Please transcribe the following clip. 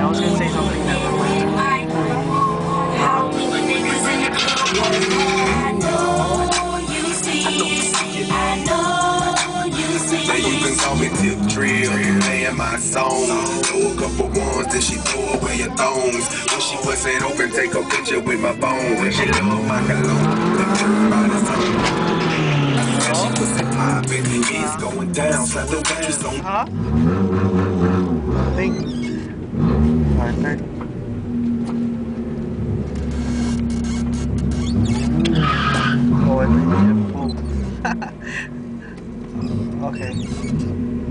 I was gonna say something. Never mind. Now you see you can call me Tip Drill, playing my song. Throw a couple ones, then she throw away her thongs. When she bust it open, take a picture with my bones. And she love my cologne, the everybody's on. And she pussy poppin', it's going down. Slap the waitress on. Huh? Think. Partner. Oh, I think you have Okay.